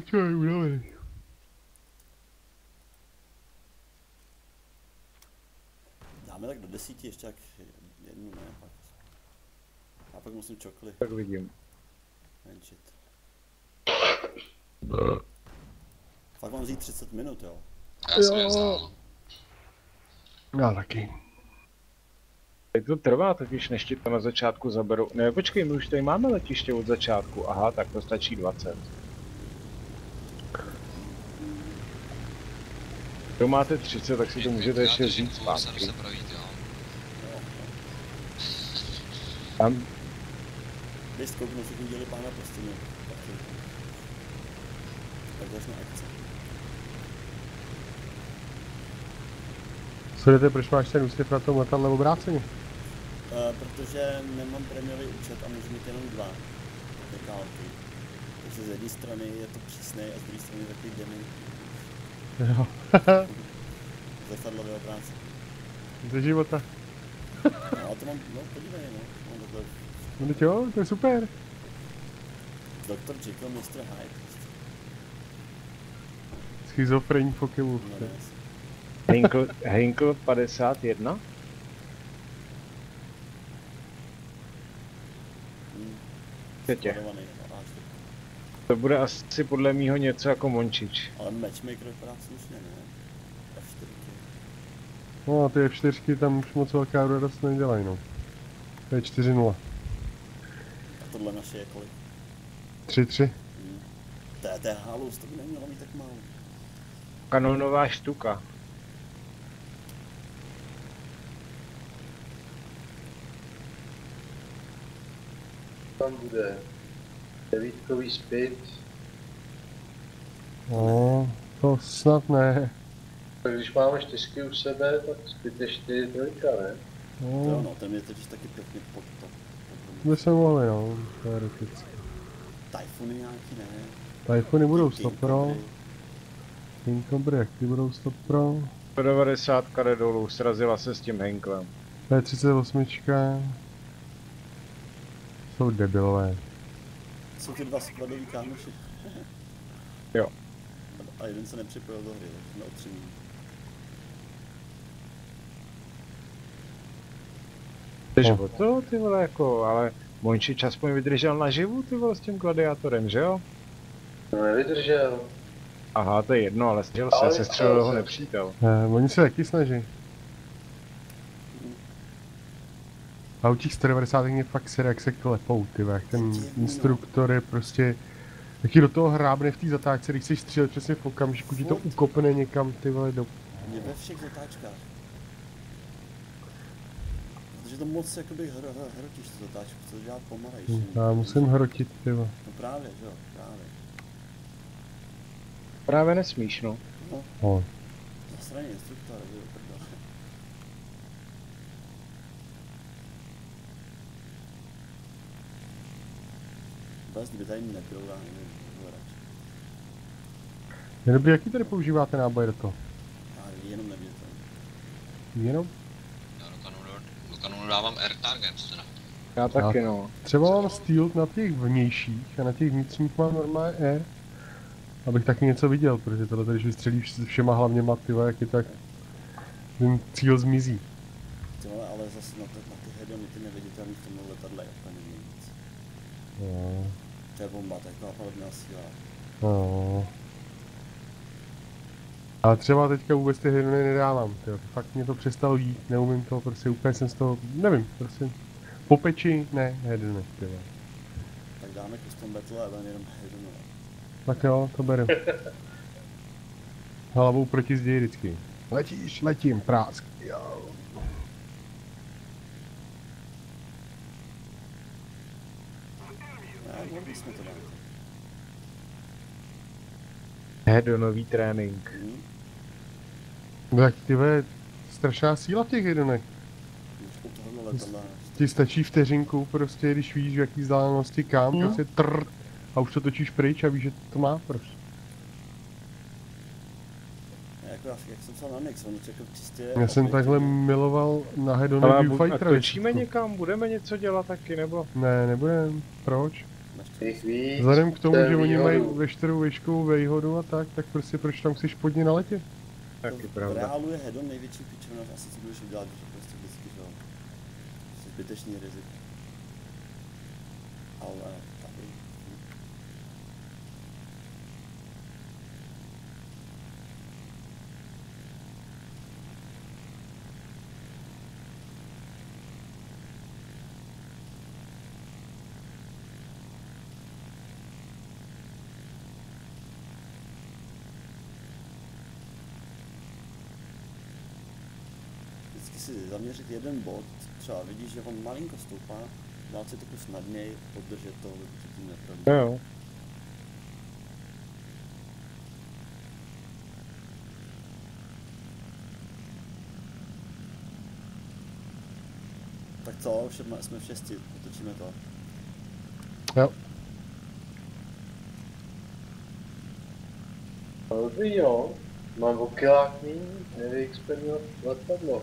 Čaj, unavený. Dáme tak do desíti ještě tak jednu, ne, pak. A pak musím čokli Tak vidím. venčit. Fakt mám vzít 30 minut, jo. Já jsem Jo. je. Já taky. Jak to trvá, totiž než ti to na začátku zaberou. Ne, počkej, my už tady máme letiště od začátku. Aha, tak to stačí 20. To máte 30, tak si to můžete Já ještě říct zpátky. se projít, jo. Tam, Když zkouknu, si udělali pána Postinu. Taky. Tak začne akce. Sledujete, proč máš ten úsměv na tom letadle obráceně? Uh, protože nemám prémiový účet a můžu mít jenom dva dekálky. Takže z jedné strany je to přísný a z druhé strany takový demon Jo. zrcadlového práce. Ze života. No a to mám, no podívej, no. Mám takhle No teď jo, to je super. Dr. Jekyll, Mr. Hyde. prostě. Schizofrenní Pokémon. No, yes. Hinkle, Hinkle 51? Hmm. Petě. Skladovaný, no, až tak. To bude asi podle mýho něco jako Mončič. Ale matchmaker vypadá slušně, ne? F4. No a ty F4 tam už moc velká radost nedělají, no. To je 4-0. A tohle naše je kolik? 3-3. Hmm. To je, to je halus, to by nemělo mít tak málo. Kanonová štuka. tam bude devítkový spit, No, to snad ne. tak když máme čtyřky u sebe, tak spit je čtyři trojka, ne? Jo, No, no, ten je totiž taky pěkně pod to. by se mohli, no, teoreticky. Typhoony nějaký, ne? Typhoony budou King 100 pro. King Cobra, jak ty budou 100 pro. 190 jde dolů, srazila se s tím Henklem. P38. Jsou debilové. Jsou ty dva skladový kámoši. Jo. A jeden se nepřipojil do hry, takže jsme otření. Jdeš No. o to, ty vole, jako, ale Mončič aspoň vydržel naživu, ty vole, s tím gladiátorem, že jo? No nevydržel. Aha, to je jedno, ale stěl se, sestřelil ho nepřítel. Eh, oni se taky snaží. A u těch 190 mě fakt sere, jak se klepou, ty jak ten no. instruktor je prostě... Jaký do toho hrábne v té zatáčce, když chceš střílet přesně v okamžiku, ti to ukopne někam, ty vole, do... Mě ve všech zatáčkách. Protože to moc jakoby hro, hro, hrotíš tu zatáčku, chceš dělat pomalejší. Hm, Já musím hrotit, ty vole. No právě, že jo, právě. Právě nesmíš, no. No. Na straně instruktora, že jo, Bez kdyby tady nebyl, já nevím, hledač. Je dobrý, jaký tady používáte náboje do toho? Já jenom nevěděl. Jenom? Já do kanonu, do kanonu dávám air targets teda. Já taky, no. Třeba mám steel na těch vnějších a na těch vnitřních mám normálně air. Abych taky něco viděl, protože tohle když vystřelíš se všema hlavněma, ty vole, jak je tak... Ten cíl zmizí. Ty ale zase na, ty, na ty hedony ty neviditelný v tomhle letadle je úplně nic. No, To je bomba, to je taková palebná síla. no. Ale třeba teďka vůbec ty hedony nedávám, tyjo. Fakt mě to přestalo jít, neumím to, prostě úplně jsem z toho, nevím, prostě. Po peči, ne, hedony, ty vole. Tak dáme custom battle, ale jenom hedonu. Tak jo, to beru. Hlavou proti zdi vždycky. Letíš, letím, prásk. Jo. Mohli jsme to dát. Hedonový trénink. Hm? No tak ty vole, strašná síla v těch letadla. Ti stačí vteřinku prostě, když víš, v jaký vzdálenosti kam, No. prostě trr, a už to točíš pryč a víš, že to má prostě. Ne, jako já, jak jsem psal na čekal čistě... Já jsem takhle miloval na hedony Ale Viewfighter. bu- a točíme někam, budeme něco dělat taky, nebo? Ne, nebudem. Proč? Víc. Vzhledem k tomu, to je že oni mají veškerou veškou výhodu a tak, tak prostě proč tam chceš pod ně naletět? Taky v pravda. reálu je hedon největší pičovina, asi co budeš udělat, že prostě vždycky, že jo. Zbytečný rizik. Ale tady... vždycky si zaměřit jeden bod, třeba vidíš, že on malinko stoupá, dát si to kus nad něj, podržet to, aby to tím neprodělal. Jo, jo. Tak co, už jsme- jsme v šesti, otočíme to. Jo. Dobrý jo. Mám o kilák míň, nevyexperimentovat letadlo.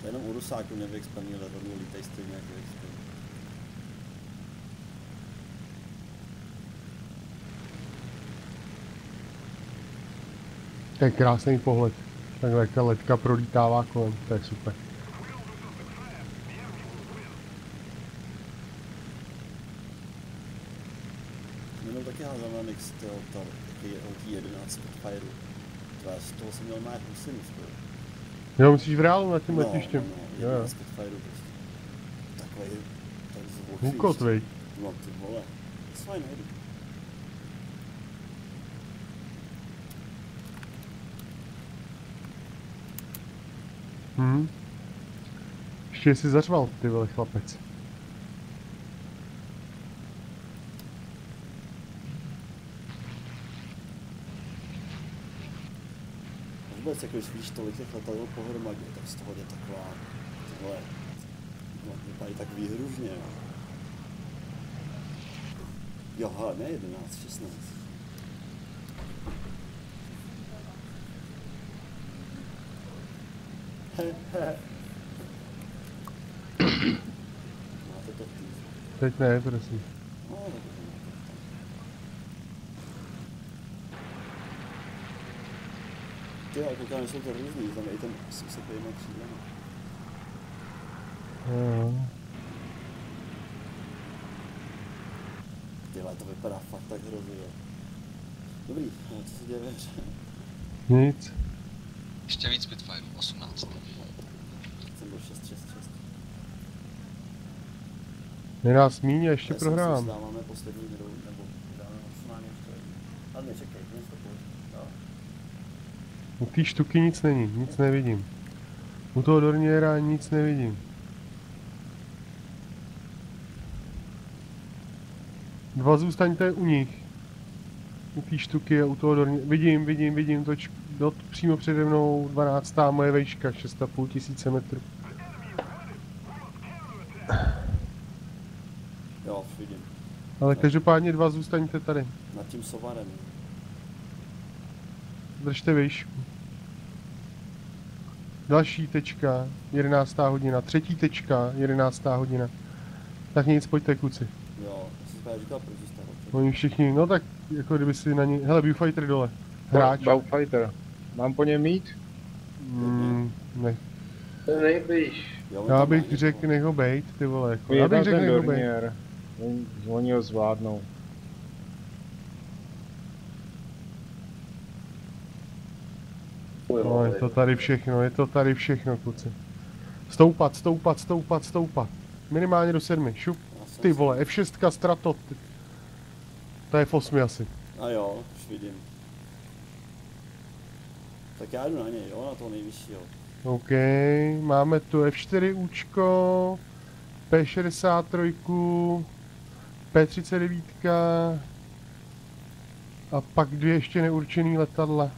To je jenom u Rusáků nevyexpaní letadlo, lítej stejně jak vyexpaní. To je krásný pohled. Takhle ta letka prolítává kolem, to je super. Jenom taky házel na Nix, tyjo, ta, taky LT-11 Spitfire. Z toho jsem měl má husinu skoro. Jo, musíš v reálu nad tím No, letištěm. no, Jo, jo. 11 Spitfire prostě. Takový, tak zvuk. Hukot, vej. No ty vole. To je fajn, jedu. Hm. Ještě jsi zařval, ty vole chlapec. A vůbec, jako když vidíš tolik těch letadel pohromadě, tak z toho jde taková, tyhle, no, vypadají tak výhružně, jo. Jo, hele, ne 11, 16. He, he. Máte to. Teď ne, prosím. No, tak to máte. Ty jo, koukám, že jsou to různý, tam je i ten s takovýma křídlama. Jo. Ty vole, to vypadá fakt tak hrozně. Dobrý, no, co se děje ve hře? Nic. Ještě víc Spitfire, 18. Jsem byl 6, 6, 6. Nedá smíň a ještě Já prohrám. Dáváme poslední hru, nebo dáme maximálně ještě. Ale nečekej, nic to pojď. Jo. U té štuky nic není, nic nevidím. U toho Dorniera nic nevidím. Dva zůstaňte u nich. U té štuky a u toho Dorniera. Vidím, vidím, vidím, toč, dot, přímo přede mnou 12. moje vejška, 6,5 tisíce metrů. Jo, vidím. Ale každopádně dva zůstaňte tady. Nad tím sovarem. Držte výšku. Další tečka, 11. hodina. Třetí tečka, 11. hodina. Tak nic, pojďte kluci. Jo, já jsem si právě říkal, proč. Oni všichni, no tak jako kdyby si na ně... Hele, Viewfighter dole. Hráč. Bowfighter. Mám po něm mít? Mm, ne. To je nejblíž. Já bych řekl, nech ho bejt, ty vole. Jako. Já bych řekl, nech ho bejt. Oni ho zvládnou. No, je to tady všechno, je to tady všechno, kluci. Stoupat, stoupat, stoupat, stoupat. Minimálně do sedmi, šup. Jsem Ty vole, F6 Strato. Ty. To je v osmi asi. A jo, už vidím. Tak já jdu na něj, jo, na toho nejvyššího. OK, máme tu F4 účko, P63, P39 a pak dvě ještě neurčený letadla.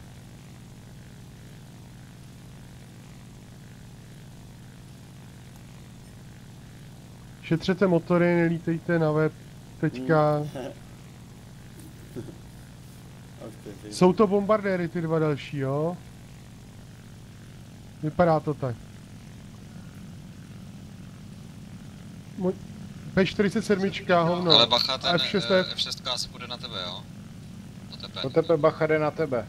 Šetřete motory, nelítejte na web teďka. Jsou to bombardéry ty dva další, jo? Vypadá to tak. Můj... P47, hovno. Ale bacha, ten F6 eh, F. F6 asi půjde na tebe, jo? Na tebe. Do tebe bacha jde na tebe.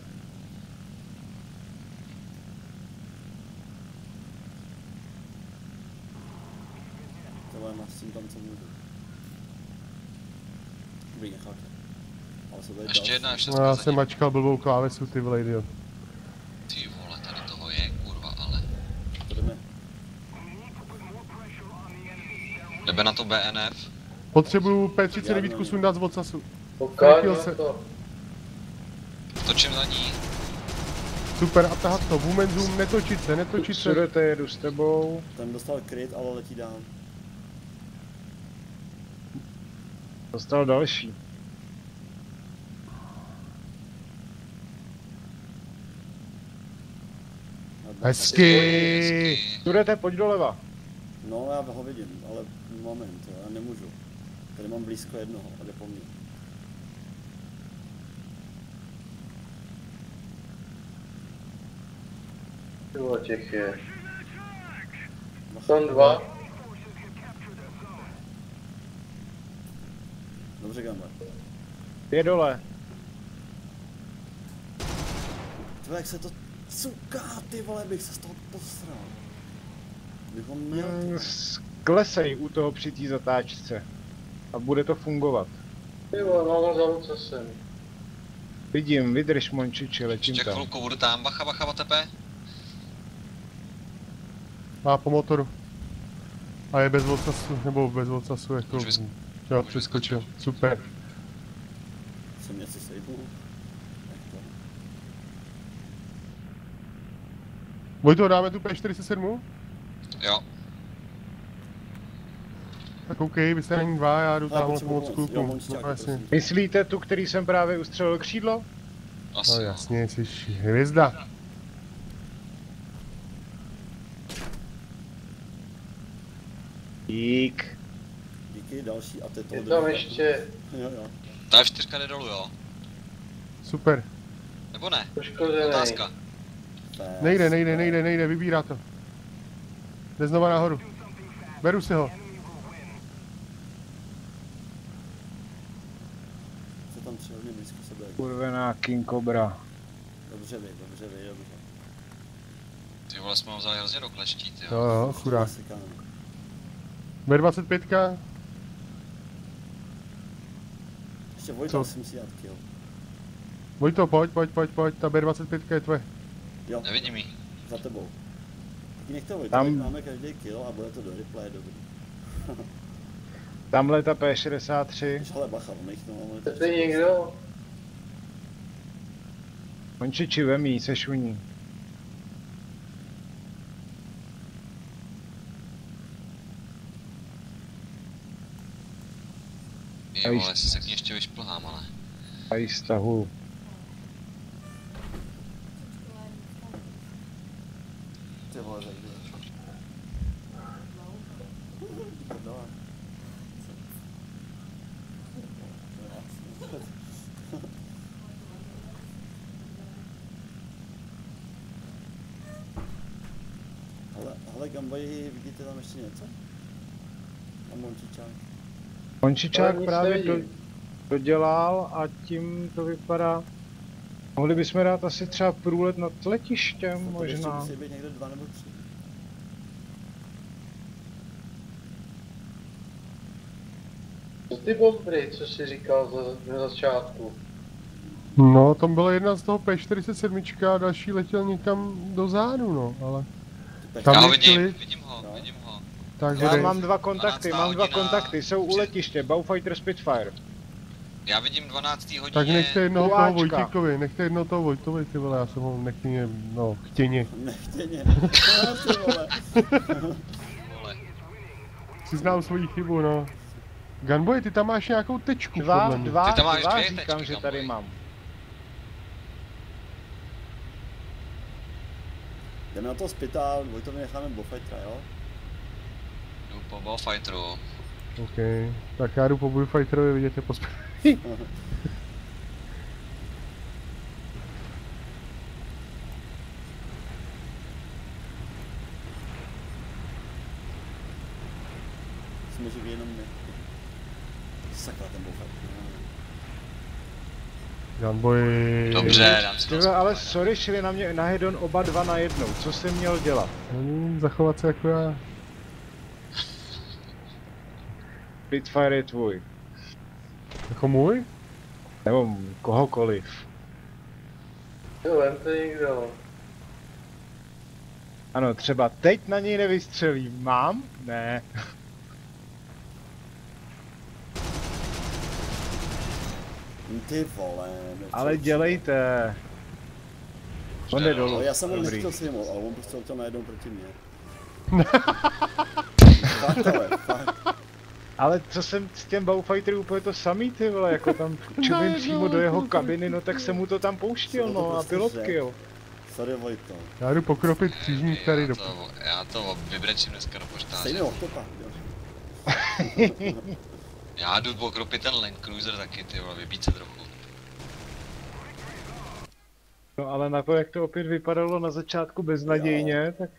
1.6. No, já jsem mačkal blbou klávesu, ty vole idiot. Ty vole, tady toho je, kurva, ale. Jdeme. Jdeme na to BNF. Potřebuju P39 sundat z vocasu. Pokážu se. To. Točím za ní. Super, a tahat to, woman zoom, netočit se, netočit se. Sudete, jedu s tebou. Ten dostal kryt, ale letí dál. Dostal další. Hezky. Sudete, pojď doleva. No, já ho vidím, ale moment, já nemůžu. Tady mám blízko jednoho a jde po mně. Jo, těch je. Bacha. Tam dva. Dobře, Gamba. Je dole. Tvé, jak se to... Cuká, ty vole, bych se z toho posral. Bych ho měl, Mm, vole. Klesej u toho při té zatáčce. A bude to fungovat. Ty vole, mám ho za lucasem. Vidím, vydrž Mončiči, letím Ještě tam. chvilku budu tam, bacha, bacha, tepe. Má po motoru. A je bez ocasu, nebo bez jako... Už vys- Jo, přeskočil. Super. Jsem něco sejbu. Jak to? Vojto, dáme tu P47? Jo, Tak OK, vy jste není dva, já jdu klukům. Mončičák, No prosím. Myslíte tu, který jsem právě ustřelil křídlo? asi No jo. jasně, jsi hvězda. Dík. Díky, další a to je tam ještě Jo, jo. Ta F4 jde dolů, jo? Super. Nebo ne? poškozený. Otázka. Nejde, nejde, nejde, nejde, vybírá to. Jde znova nahoru. Beru si ho. Co tam tři hodně blízko sebe. Kurvená King Cobra. Dobře vy, dobře vy, dobře. Ty vole, jsme ho vzali hrozně do kleští, ty Jo, jo. chudák. Sekám. B25, Ještě Vojta Co? si dát kill. Vojto, pojď, pojď, pojď, pojď, ta B25 je tvoje. Jo, Nevidím jí. za tebou. Taky nechte Vojta, Tam- máme každý kill a bude to do replay, dobrý. Tamhle ta P63. Když ale bacha, on jich no, To ty někdo? Mončiči, vem jí, seš u ní. Jo, jestli se k ní ještě vyšplhám, ale. A jí stahu. Ty vole, zajde. Prdele. Hele, hele Gambaji, vidíte tam ještě něco? A Mončičák. Mončičák Ale právě do, nevidím. dodělal a tím to vypadá. Mohli bychom dát asi třeba průlet nad letištěm ještě možná. musí být někde dva nebo tři. Co ty bombry, co jsi říkal za, na začátku? No, tam byla jedna z toho P47 a další letěl někam do zádu, no, ale Tam Já ho vidím, vidím ho, No. vidím ho. tak Já mám dva kontakty, 12. mám dva hodina. kontakty, jsou u letiště, Bowfighter Spitfire. Já vidím 12. hodině. Tak nechte jednoho toho. Vojtěkovi, nechte jednoho toho Vojtovi, ty vole, já jsem ho nechtěně, no, chtěně. Nechtěně. Ty vole. Přiznám svoji chybu, no. Gunboy, ty tam máš nějakou tečku, Dva, podle mě. dva, Ty tam máš dva dvě říkám, tečky, že tady mám. Jdeme na to spita, Vojtovi necháme Bullfightra, jo? Jdu po Ballfighteru. OK, tak já jdu po Bullfighterovi, vidíte po sp- Jsme živí jenom my. Sakra, ten bouchar. Gunboy... Dobře, dám si ale sorry, šli na mě na hedon oba dva na jednou. Co jsem měl dělat? Hmm, zachovat se jako já. Spitfire je tvůj. Jako můj? Nebo kohokoliv. Jo, vemte někdo. Ano, třeba teď na něj nevystřelím. Mám? Ne. Ty vole. no Ale dělejte. On jde dolů. Já jsem ho nechtěl sejmout, ale on prostě to najednou proti mě. fakt ale, fakt. Ale co jsem s těm Bowfighterů úplně to samý, ty vole, jako tam čumím přímo do jeho kabiny, no tak jsem mu to tam pouštěl, no a prostě pilotky, řekl. jo. Sorry Vojto. Já jdu pokropit křížník tady já do... to, já to vybrečím dneska do poštáře. Stejně oktopa. jo. Já jdu pokropit ten Land Cruiser taky, ty vole, vybít se trochu. No ale na to, jak to opět vypadalo na začátku beznadějně, tak